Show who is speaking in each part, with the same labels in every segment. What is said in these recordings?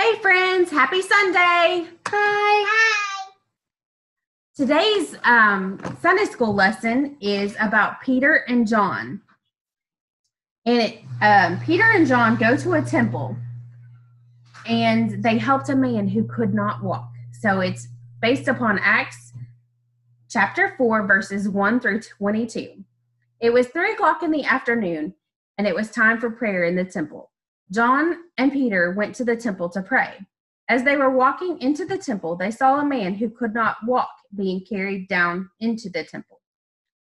Speaker 1: Hey, friends, happy Sunday.
Speaker 2: Hi. Hi.
Speaker 1: Today's um, Sunday school lesson is about Peter and John. And it, um, Peter and John go to a temple and they helped a man who could not walk. So it's based upon Acts chapter 4, verses 1 through 22. It was 3 o'clock in the afternoon and it was time for prayer in the temple. John and Peter went to the temple to pray. As they were walking into the temple, they saw a man who could not walk being carried down into the temple.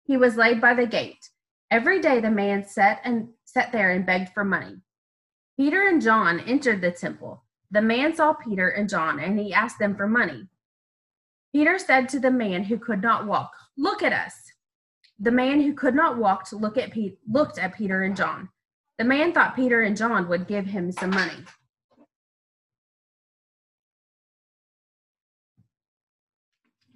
Speaker 1: He was laid by the gate. Every day the man sat and sat there and begged for money. Peter and John entered the temple. The man saw Peter and John and he asked them for money. Peter said to the man who could not walk, "Look at us." The man who could not walk looked at Peter and John. The man thought Peter and John would give him some money.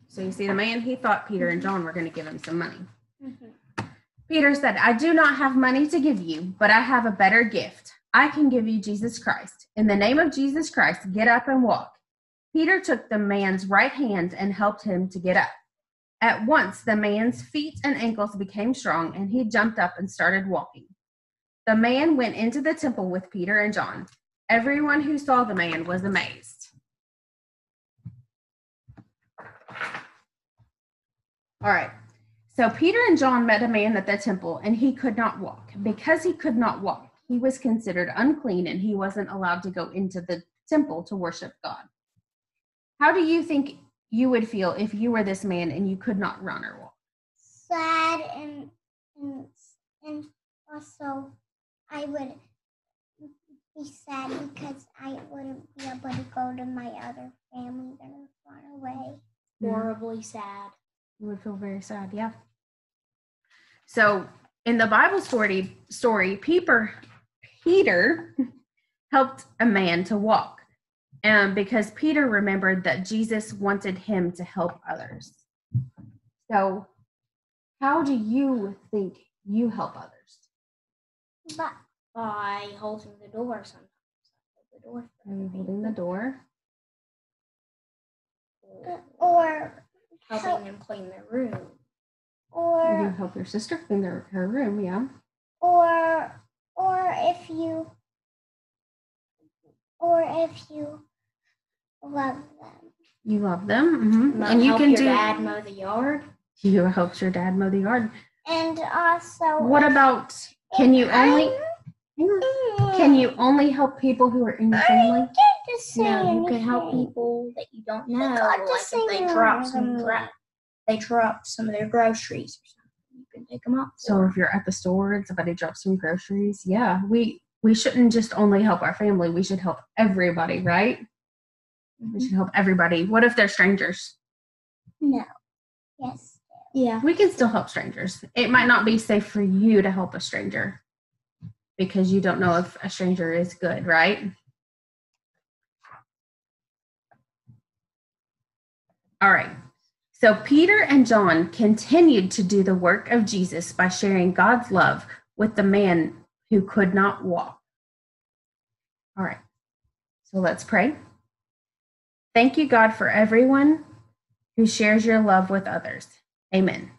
Speaker 1: So you see, the man, he thought Peter and John were going to give him some money. Mm-hmm. Peter said, I do not have money to give you, but I have a better gift. I can give you Jesus Christ. In the name of Jesus Christ, get up and walk. Peter took the man's right hand and helped him to get up. At once, the man's feet and ankles became strong, and he jumped up and started walking. The man went into the temple with Peter and John. Everyone who saw the man was amazed. All right. So Peter and John met a man at the temple, and he could not walk. Because he could not walk, he was considered unclean and he wasn't allowed to go into the temple to worship God. How do you think you would feel if you were this man and you could not run or walk?
Speaker 2: Sad and and, and also I would be sad because I wouldn't be able to go to my other family that are far away.
Speaker 3: Horribly sad.
Speaker 1: You would feel very sad, yeah. So in the Bible story, story Peter, Peter helped a man to walk. And um, because Peter remembered that Jesus wanted him to help others. So, how do you think you help others?
Speaker 2: But
Speaker 3: by holding the door sometimes.
Speaker 1: The door. Holding the door?
Speaker 2: Or
Speaker 3: helping help. them clean their room.
Speaker 2: Or
Speaker 1: you help your sister clean their, her room, yeah.
Speaker 2: Or or if you or if you love them.
Speaker 1: You love them,
Speaker 3: mm-hmm. and you can your do. Dad mow the yard.
Speaker 1: You help your dad mow the yard.
Speaker 2: And also.
Speaker 1: What about? Can you only? Can you only help people who are in your family?
Speaker 3: No, you can help people that you don't know. Like if they drop some they drop some of their groceries or something, you can pick them up.
Speaker 1: So if you're at the store and somebody drops some groceries, yeah, we we shouldn't just only help our family. We should help everybody, right? Mm-hmm. We should help everybody. What if they're strangers?
Speaker 2: No. Yes.
Speaker 3: Yeah.
Speaker 1: We can still help strangers. It might not be safe for you to help a stranger because you don't know if a stranger is good, right? All right. So Peter and John continued to do the work of Jesus by sharing God's love with the man who could not walk. All right. So let's pray. Thank you, God, for everyone who shares your love with others. Amen.